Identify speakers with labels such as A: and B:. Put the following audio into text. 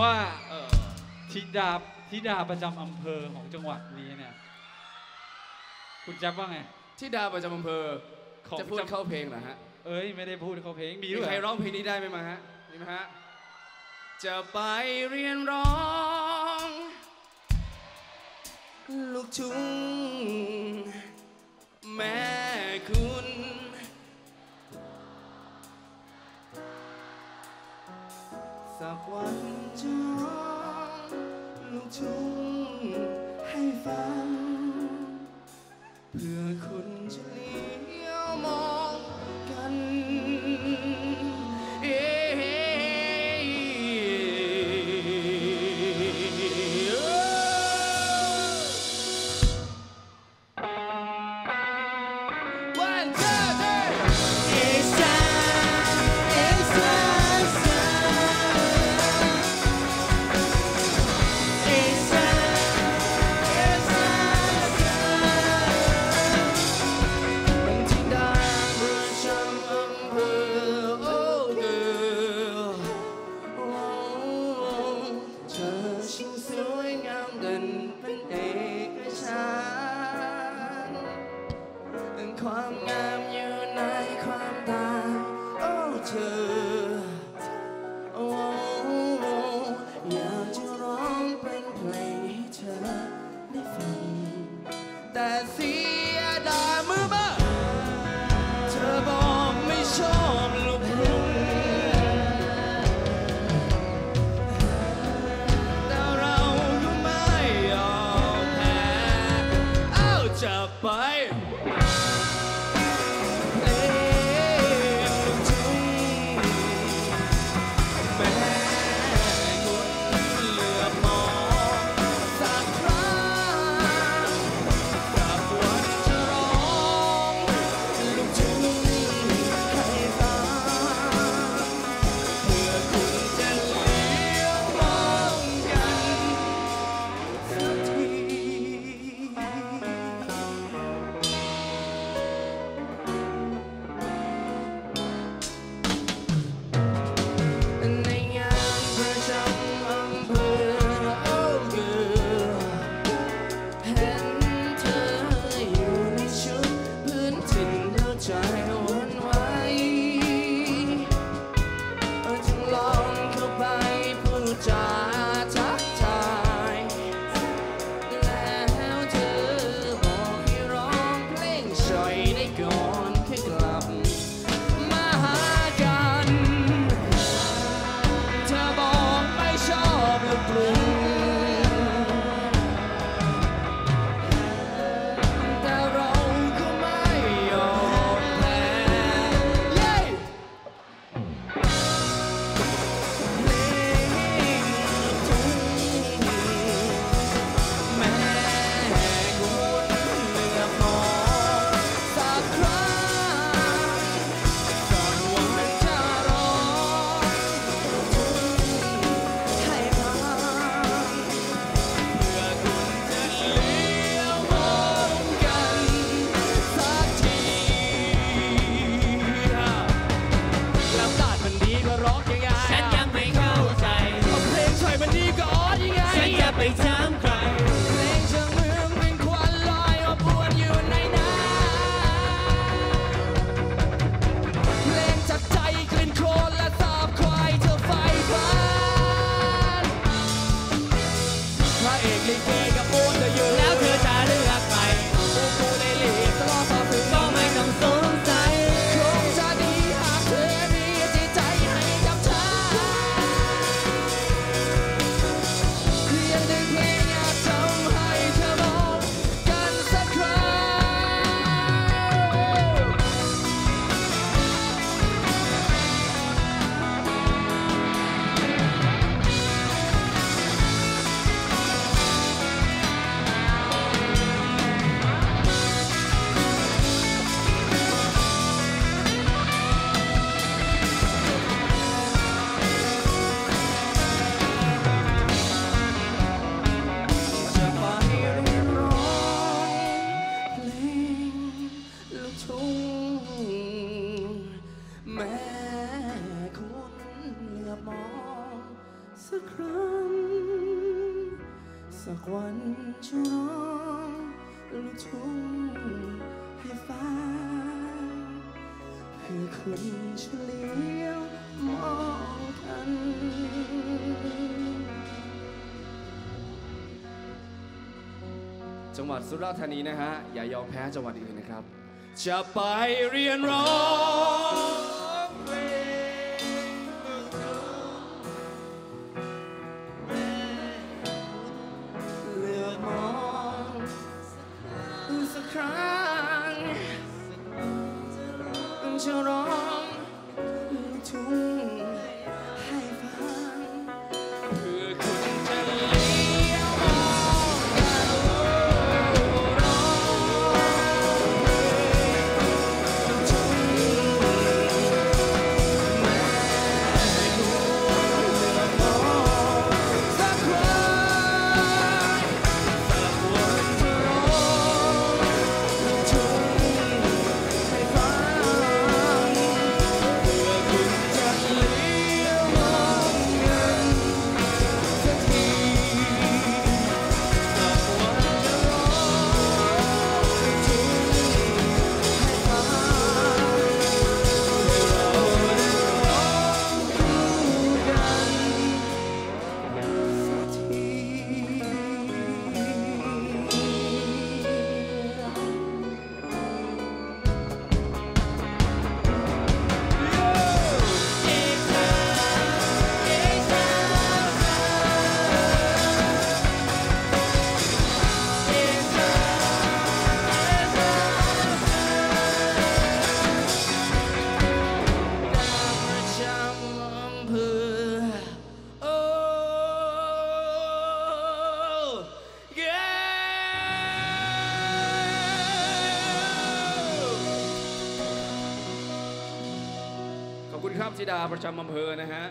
A: ว่า
B: เออ
A: ธิดาธิดาประจำอำเภอของจังหวัดนี้เนี่ย คุณแจ๊บว่าไง
B: ที่ดาวประจำอำเภอ
A: ของ
B: จะพูด
A: จัง
B: เข้าเพลงเหรอฮะ
A: เอ้ย ไม่ได้พูดเขาเพลงมี
B: มี
A: ด้วย
B: ใคร
A: เหร
B: ร้
A: อ
B: องเพลงนี้ได้ไหมมาฮะมีไหมฮะจะไปเรียนร้อง ลูกทุ่งแม่ สักวันจะร้องลูกทุ่งให้ฟัง เพื่อคุณจะเลี้ยวมองกันเอ้วันเจ้า ความงามอยู่ในความตายโอ้เธอโอ้อยากจะร้องเป็นเพลงให้เธอได้ฟังแต่สี สักครั้ง สักวันจะร้องลูกทุ่งให้ฟังเพื่อคุณจะเลี้ยวมองกันจังหวัดสุราษฎร์ธานีนะฮะ อย่ายอมแพ้จังหวัดอื่นนะครับ จะไปเรียนร้อง จะร้ ครับธิดาประจำอำเภอนะฮะ